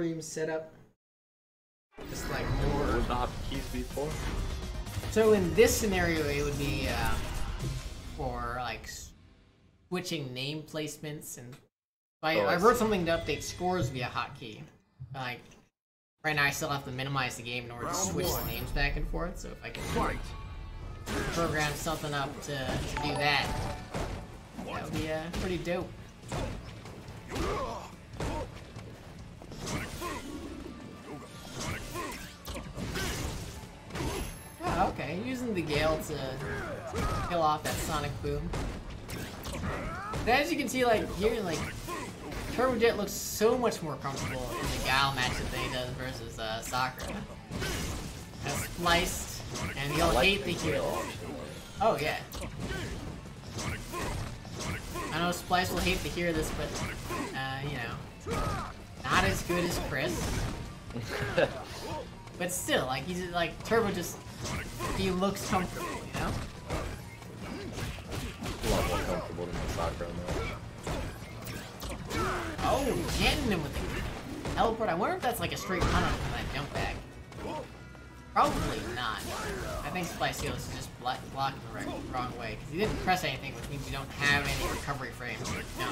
stream setup. Just like more. would the hotkeys be for? So in this scenario, it would be uh, for like switching name placements and. I, Oh, I I wrote something to update scores via hotkey. Like right now, I still have to minimize the game in order to switch the names back and forth. So if I can program something up to, to do that, that would be uh, pretty dope. Okay. Using the Guile to kill off that Sonic Boom. But as you can see, like, here, like, Turbo Jet looks so much more comfortable in the Guile matchup than he does versus uh, Sakura. As spliced, and he'll hate the option. Oh, yeah. I know Splice will hate to hear this, but, uh, you know, not as good as Chris. But still, like, he's, like, Turbo just, he looks comfortable, you know? A lot more comfortable than the now. Oh, getting him with the teleport. I wonder if that's like a straight run on that jump back. Probably not. I think Splice is just blo blocking the right, wrong way. Because he didn't press anything, which means you don't have any recovery frames. No.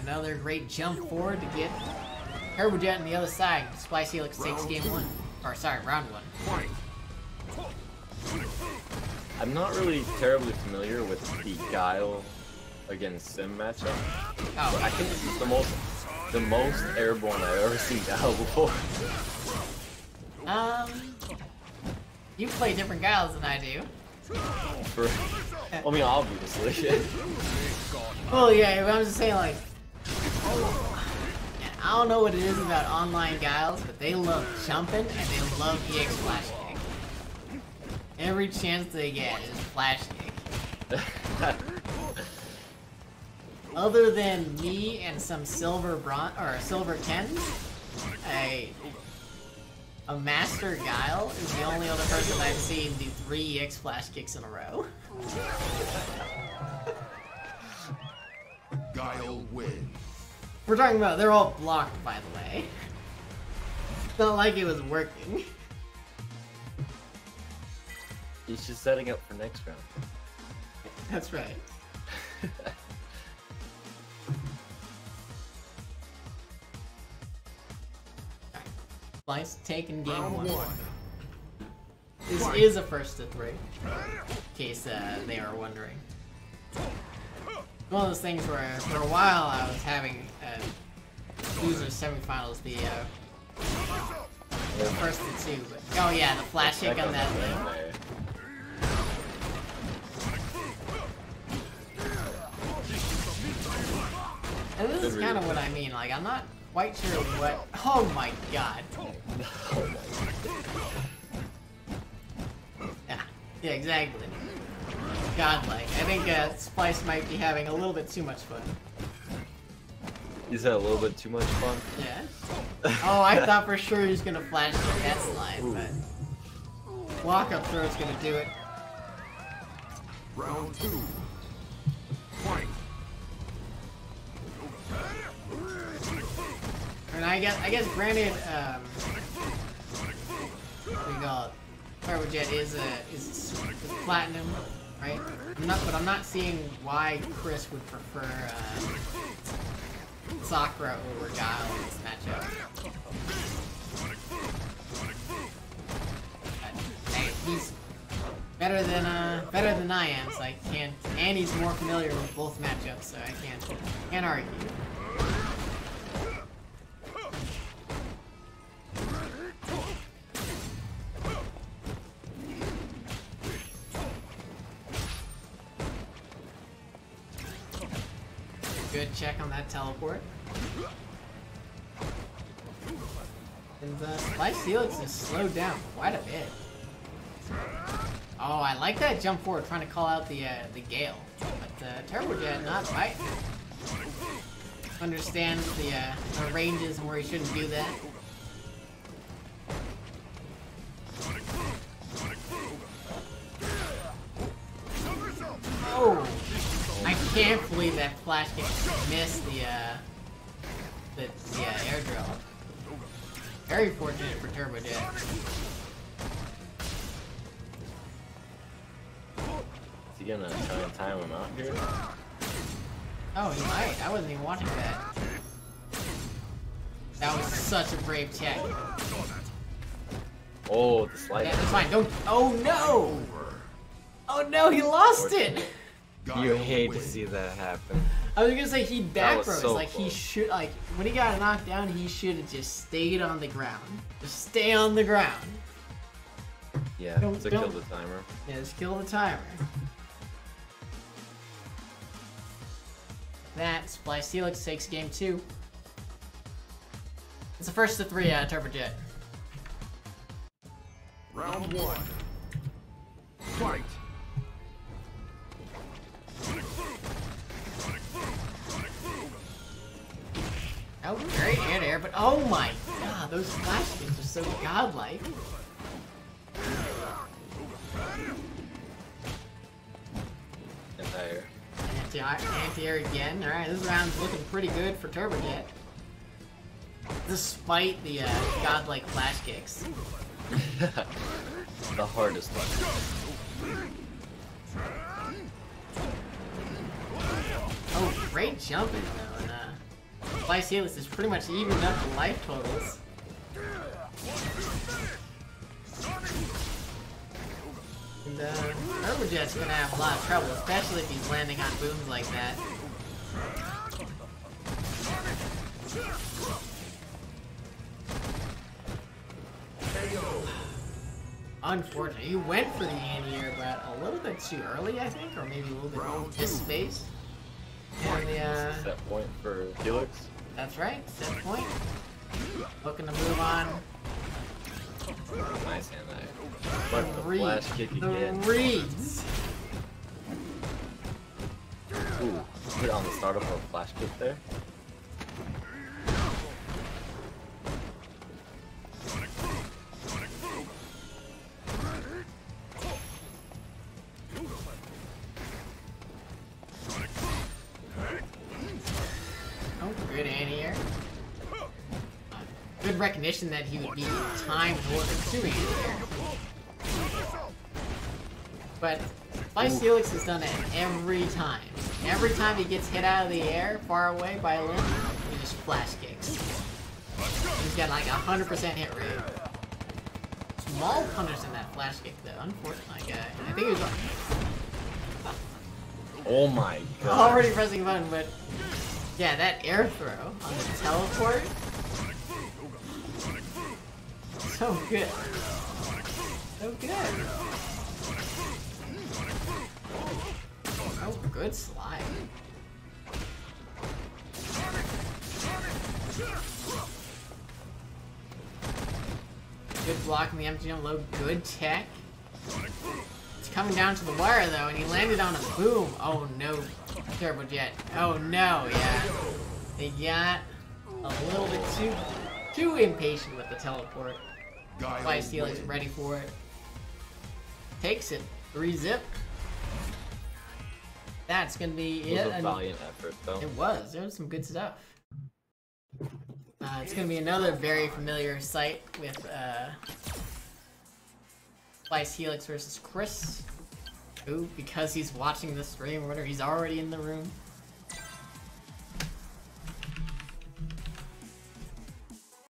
Another great jump forward to get Turbo Jet on the other side. Splice Helix takes game one. Or, sorry, round one. I'm not really terribly familiar with the Guile against Sim matchup. Oh, I think this is the most the most airborne I've ever seen Guile before. um... You play different guiles than I do. For, I mean, obviously. Well, yeah, but I'm just saying, like, I don't know what it is about online guiles, but they love jumping and they love EX flash kick. Every chance they get is flash kick. Other than me and some silver bron or silver Kens, a a master guile is the only other person I've seen do three EX flash kicks in a row. Guile win. We're talking about they're all blocked, by the way. It's not like it was working. He's just setting up for next round. That's right. Splice taking game Round one. one. This is a first to three. In case uh, they are wondering. One of those things where for a while I was having uh, losers semifinals the uh, the first to two, but oh yeah, the flash kick on that thing. And this is kind of what I mean. Like, I'm not quite sure what. Oh my god. Yeah, yeah, exactly. Godlike. I think uh, Splice might be having a little bit too much fun. He's had a little bit too much fun. Yeah. Oh, I thought for sure he was gonna flash the that slide, but walk up throw is gonna do it. Round two. Fight. And I guess, I guess, granted, um, what do you call it? Turbo Jet is a is, is platinum, right? I'm not, but I'm not seeing why Chris would prefer uh, Sakura over Guile in this matchup. He's better than uh better than I am, so I can't. And he's more familiar with both matchups, so I can't can't argue. Check on that teleport. And the is slowed down quite a bit. Oh, I like that jump forward, trying to call out the uh, the Guile. But uh, Turbo Jet not fighting. Understands the, uh, the ranges and where he shouldn't do that. Believe that flash kick missed the, uh, the, the uh, air drill. Very fortunate for Turbo Jet. Is he gonna try and time him out here? Oh, he might. I wasn't even watching that. That was such a brave check. Oh, the slide. Yeah, it's fine. Don't. Oh no! Oh no, he lost it! You hate to see that happen. I was gonna say he That back was rose. so like he should. Like when he got knocked down, he should have just stayed on the ground. Just stay on the ground. Yeah, Don't- to kill don't- the timer. Yeah, just kill the timer. That Splice Helix takes game two. It's the first of three uh, Turbo Jet. Round one. Oh, great air to air, but oh my god, those flash kicks are so godlike. Entire. Anti- Anti-air again. Alright, this round's looking pretty good for Turbojet. Despite the uh, godlike flash kicks. the hardest one. Oh, great jumping though. Splice Helix is pretty much evened up the life totals. And uh, Turbojet's gonna have a lot of trouble, especially if he's landing on booms like that. Unfortunate. He went for the anti-air, but a little bit too early, I think, or maybe a little bit misspaced. And the, uh, Set point for Helix. That's right, set point. Looking to move on. Nice hand eye. But the Reed. flash kick The again. Reeds. Ooh, hit on the start of a flash kick there. Good recognition that he would be timed more than two anti-air. But Splice Helix has done it every time. Every time he gets hit out of the air, far away by a limb, he just flash kicks. He's got like a 100% hit rate. Small punish in that flash kick though, unfortunately. Guy. I think he was Oh my god. already pressing a button, but yeah, that air throw on the teleport. So good. So good. Oh, good slide. Good block in the empty low. Good tech. It's coming down to the wire though, and he landed on a boom. Oh no, Turbo Jet. Oh no, yeah. They got a little bit too too impatient with the teleport. Guile Splice Helix ready for it. Takes it. Three zip. That's gonna be It was it. a valiant effort though. it was. There was some good stuff. Uh, it's gonna be another very familiar sight with uh, Splice Helix versus Chris, who, because he's watching the stream or whatever, he's already in the room.